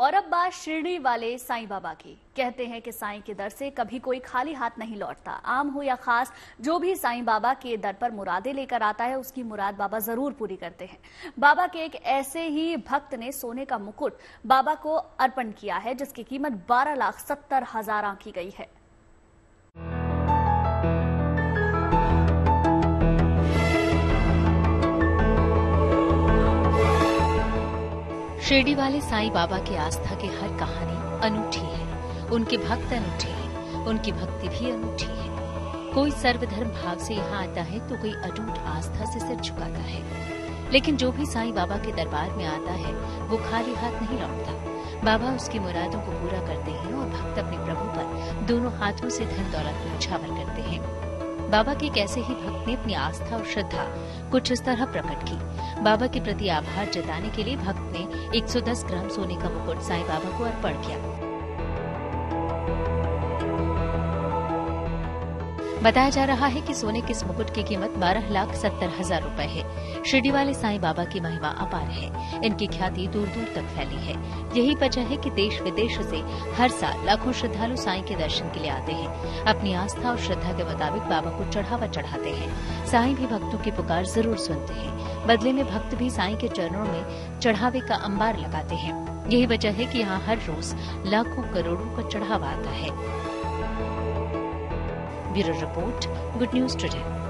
और अब बात शिरडी वाले साईं बाबा की। कहते हैं कि साईं के दर से कभी कोई खाली हाथ नहीं लौटता। आम हो या खास, जो भी साईं बाबा के दर पर मुरादे लेकर आता है, उसकी मुराद बाबा ज़रूर पूरी करते हैं। बाबा के एक ऐसे ही भक्त ने सोने का मुकुट बाबा को अर्पण किया है, जिसकी कीमत बारह लाख सत्तर हज़ार आंकी गई है। शिरडी वाले साईं बाबा की आस्था की हर कहानी अनूठी है। उनके भक्त अनूठे हैं। उनकी भक्ति भी अनूठी है। कोई सर्वधर्म भाव से यहाँ आता है तो कोई अटूट आस्था से सिर झुकाता है। लेकिन जो भी साईं बाबा के दरबार में आता है, वो खाली हाथ नहीं लौटता। बाबा उसकी मुरादों को पूरा करते हैं और भक्त अपने प्रभु पर दोनों हाथों से धन दौलत न्यौछावर करते हैं। बाबा के कैसे ही भक्त ने अपनी आस्था और श्रद्धा कुछ इस तरह प्रकट की। बाबा के प्रति आभार जताने के लिए भक्त ने 110 ग्राम सोने का मुकुट साईं बाबा को अर्पण किया। बताया जा रहा है कि सोने के इस मुकुट की कीमत बारह लाख सत्तर हज़ार रूपए है। शिरडी वाले साईं बाबा की महिमा अपार है। इनकी ख्याति दूर दूर तक फैली है। यही वजह है कि देश विदेश से हर साल लाखों श्रद्धालु साईं के दर्शन के लिए आते हैं। अपनी आस्था और श्रद्धा के मुताबिक बाबा को चढ़ावा चढ़ाते हैं। साईं भी भक्तों की पुकार ज़रूर सुनते हैं। बदले में भक्त भी साईं के चरणों में चढ़ावे का अंबार लगाते हैं। यही वजह है कि यहाँ हर रोज लाखों करोड़ों का चढ़ावा आता है। Bureau Report, Good News Today.